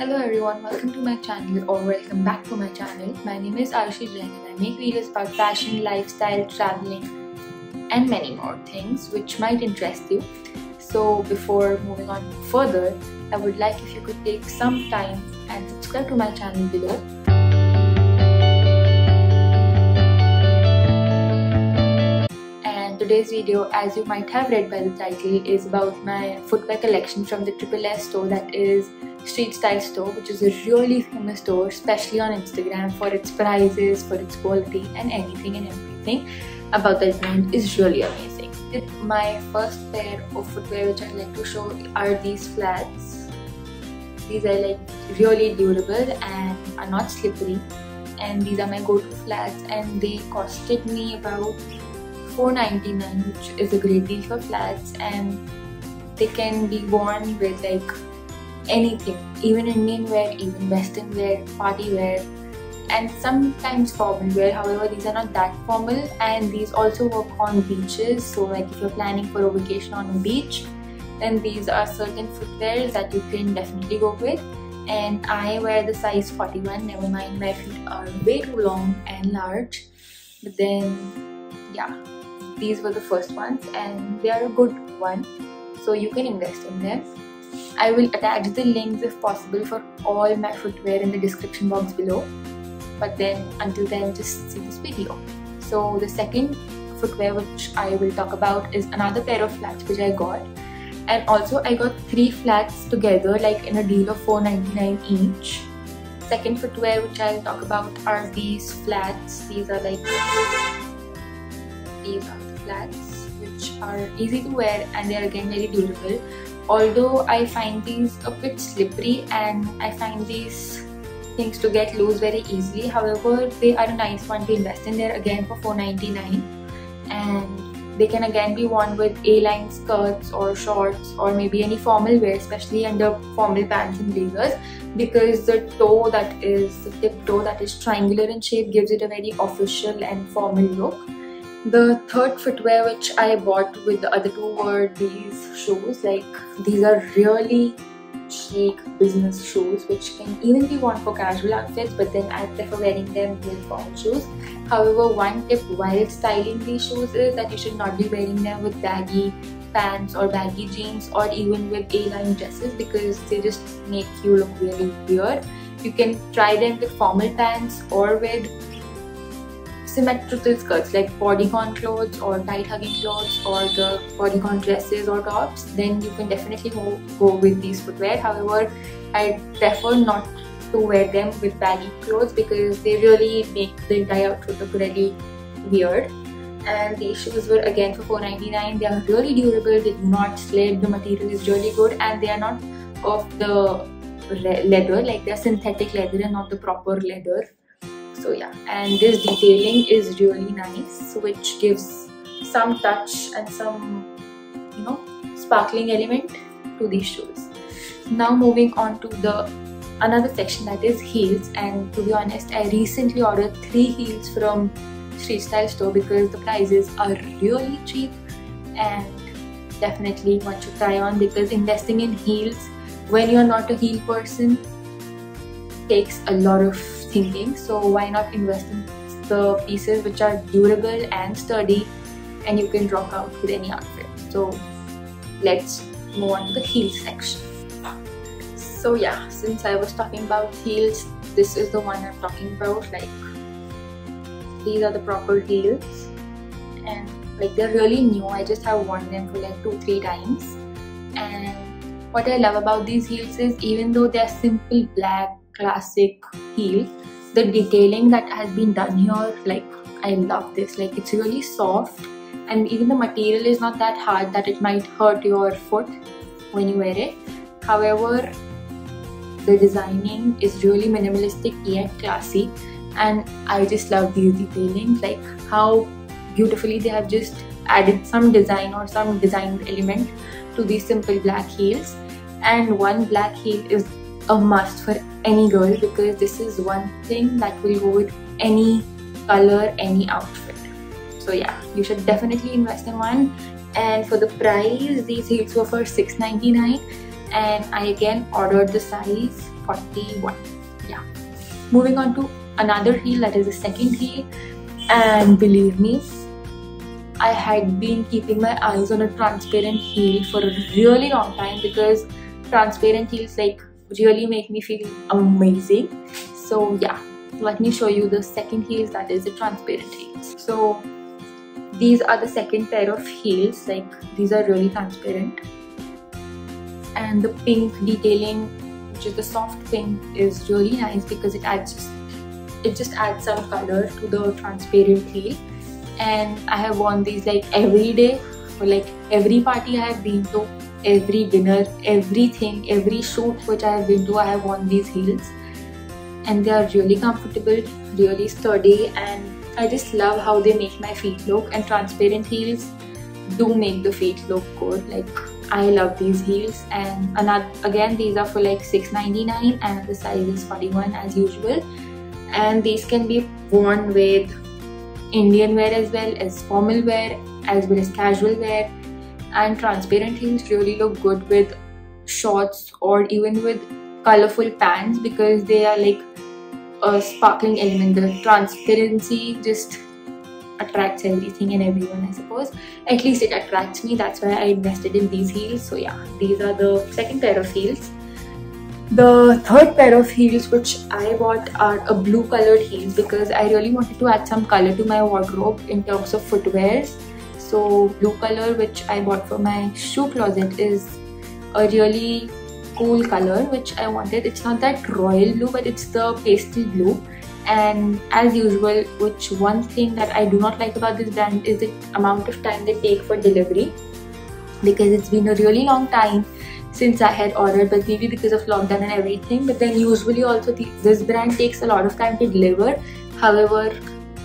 Hello everyone, welcome to my channel or welcome back to my channel. My name is Aarushi Jain and I make videos about fashion, lifestyle, traveling and many more things which might interest you. So before moving on further, I would like if you could take some time and subscribe to my channel below. And today's video, as you might have read by the title, is about my footwear collection from the Triple S store that is Street Style store, which is a really famous store, especially on Instagram for its prices, for its quality, and anything and everything about that brand is really amazing. My first pair of footwear which I'd like to show are these flats. These are like really durable and are not slippery and these are my go-to flats and they costed me about 4.99 which is a great deal for flats and they can be worn with like anything, even Indian wear, even Western wear, party wear, and sometimes formal wear. However, these are not that formal, and these also work on beaches. So, like if you're planning for a vacation on a beach, then these are certain footwear that you can definitely go with. And I wear the size 41. Never mind, my feet are way too long and large. But then, yeah, these were the first ones, and they are a good one. So you can invest in them I will attach the links if possible for all my footwear in the description box below. But then until then just see this video. So the second footwear which I will talk about is another pair of flats which I got. And also I got three flats together like in a deal of 4.99 each. Second footwear which I'll talk about are these flats. These are like these are the flats which are easy to wear and they are again very durable although I find these a bit slippery and I find these things to get loose very easily however they are a nice one to invest in. There again for 4.99 and they can again be worn with A-line skirts or shorts or maybe any formal wear especially under formal pants and blazers because the toe that is the tip toe that is triangular in shape gives it a very official and formal look the third footwear which I bought with the other two were these shoes. Like these are really chic business shoes which can even be worn for casual outfits but then I prefer wearing them with formal shoes. However, one tip while styling these shoes is that you should not be wearing them with baggy pants or baggy jeans or even with A-line dresses because they just make you look really weird. You can try them with formal pants or with symmetrical skirts like bodycon clothes or tight hugging clothes or the bodycon dresses or tops then you can definitely go, go with these footwear. However I prefer not to wear them with baggy clothes because they really make the entire outfit look really weird. And these shoes were again for 4.99 they are really durable. They do not slip. The material is really good and they are not of the leather. Like they're synthetic leather and not the proper leather so yeah. And this detailing is really nice which gives some touch and some you know sparkling element to these shoes now moving on to the another section that is heels. And to be honest i recently ordered three heels from street style store because the prices are really cheap and definitely want to try on because investing in heels when you're not a heel person takes a lot of thinking so why not invest in the pieces which are durable and sturdy and you can rock out with any outfit. So let's move on to the heels section. So yeah since I was talking about heels this is the one I'm talking about like these are the proper heels. And like they're really new I just have worn them for like two three times. And what I love about these heels is even though they're simple black classic heel. The detailing that has been done here like I love this. Like it's really soft. And even the material is not that hard that it might hurt your foot when you wear it. However the designing is really minimalistic yet classy. And I just love these detailings like how beautifully they have just added some design or some design element to these simple black heels. And one black heel is a must for any girl because this is one thing that will go with any color, any outfit. So yeah, you should definitely invest in one. And for the price, these heels were for $6.99 and I again ordered the size 41 yeah moving on to another heel that is the second heel and believe me I had been keeping my eyes on a transparent heel for a really long time because transparent heels like really make me feel amazing. So yeah let me show you the second heels that is the transparent heels. So these are the second pair of heels. Like these are really transparent. And the pink detailing which is the soft pink is really nice because it adds just it just adds some color to the transparent heel. And I have worn these like every day. For like every party I have been to every dinner everything every shoot which I have been to I have worn these heels. And they are really comfortable really sturdy and I just love how they make my feet look. And transparent heels do make the feet look good. Like I love these heels. And another again these are for like 6.99 and the size is 41 as usual. And these can be worn with Indian wear as well as formal wear as well as casual wear and transparent heels really look good with shorts or even with colorful pants because they are like a sparkling element. The transparency just attracts everything and everyone I suppose. At least it attracts me. That's why I invested in these heels. So yeah these are the second pair of heels. The third pair of heels which I bought are a blue colored heels because I really wanted to add some color to my wardrobe in terms of footwear so blue color which I bought for my shoe closet is a really cool color which I wanted. It's not that royal blue but it's the pastel blue. And as usual which one thing that I do not like about this brand is the amount of time they take for delivery. Because it's been a really long time since I had ordered but maybe because of lockdown and everything. But then usually also the, this brand takes a lot of time to deliver. However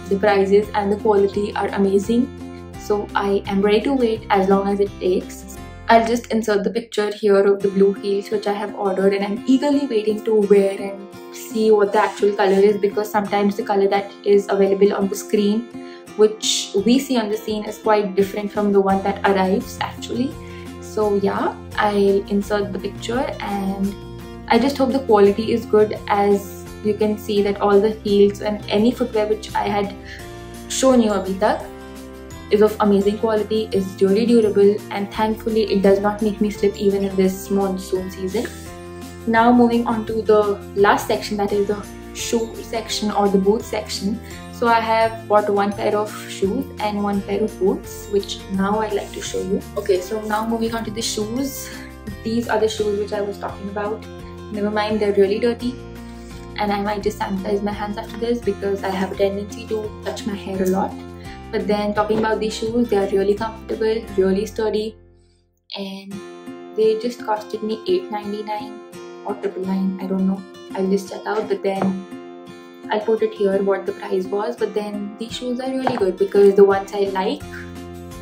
the prices and the quality are amazing so I am ready to wait as long as it takes. I'll just insert the picture here of the blue heels which I have ordered and I'm eagerly waiting to wear and see what the actual color is because sometimes the color that is available on the screen which we see on the scene is quite different from the one that arrives actually. So yeah I'll insert the picture and I just hope the quality is good. As you can see that all the heels and any footwear which I had shown you abhi tak is of amazing quality, is really durable and thankfully it does not make me slip even in this monsoon season. Now moving on to the last section that is the shoe section or the boot section. So I have bought one pair of shoes and one pair of boots which now I'd like to show you. Okay so now moving on to the shoes. These are the shoes which I was talking about. Never mind they're really dirty and I might just sanitize my hands after this because I have a tendency to touch my hair a lot. But then talking about these shoes, they are really comfortable, really sturdy and they just costed me $8.99 or triple nine i don't know. I'll just check out but then i'll put it here what the price was but then these shoes are really good because the ones i like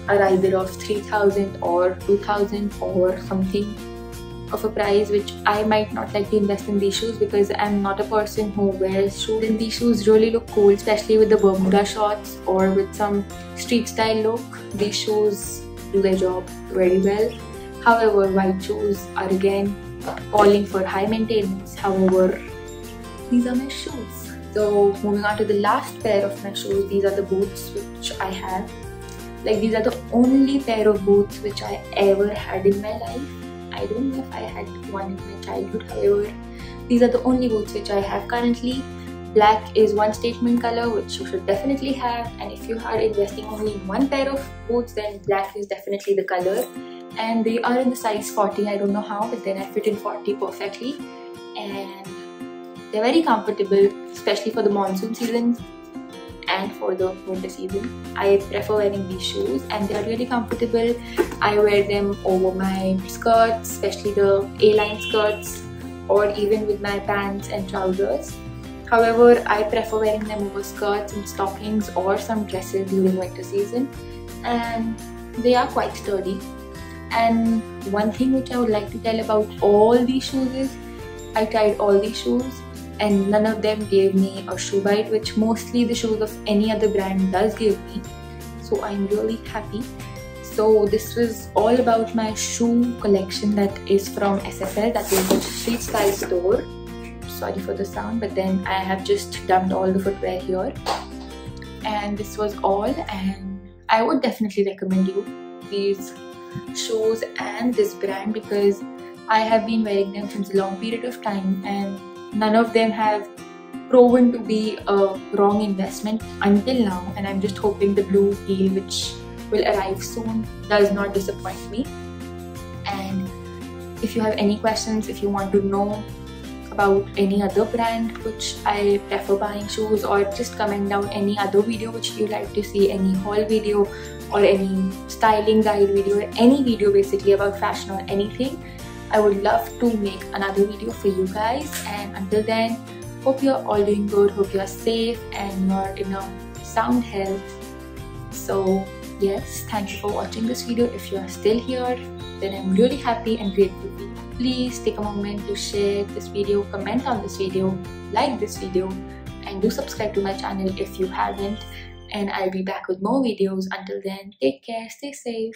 are either of 3000 or 2000 or something of a price which I might not like to invest in these shoes because I'm not a person who wears shoes and these shoes really look cool especially with the Bermuda shorts or with some street style look. These shoes do their job very well. However, white shoes are again calling for high maintenance. However, these are my shoes. So moving on to the last pair of my shoes, these are the boots which I have. Like these are the only pair of boots which I ever had in my life. I don't know if I had one in my childhood, however, these are the only boots which I have currently. Black is one statement color which you should definitely have. And if you are investing only in one pair of boots then black is definitely the color. And they are in the size 40 I don't know how but then I fit in 40 perfectly. And they're very comfortable especially for the monsoon season and for the winter season. I prefer wearing these shoes and they're really comfortable. I wear them over my skirts especially the A-line skirts or even with my pants and trousers. However I prefer wearing them over skirts and stockings or some dresses during winter season. And they are quite sturdy. And one thing which I would like to tell about all these shoes is I tried all these shoes and none of them gave me a shoe bite which mostly the shoes of any other brand does give me. So I'm really happy. So this was all about my shoe collection that is from SSS that is the street style store. Sorry for the sound but then I have just dumped all the footwear here. And this was all and I would definitely recommend you these shoes and this brand because I have been wearing them since a long period of time and none of them have proven to be a wrong investment until now and I'm just hoping the blue heel which will arrive soon does not disappoint me. And if you have any questions if you want to know about any other brand which I prefer buying shoes or just comment down any other video which you like to see any haul video or any styling guide video any video basically about fashion or anything I would love to make another video for you guys. And until then hope you're all doing good. Hope you're safe and you're in a sound health. So yes thank you for watching this video. If you are still here then I'm really happy and grateful please take a moment to share this video comment on this video like this video and do subscribe to my channel if you haven't. And I'll be back with more videos. Until then take care. Stay safe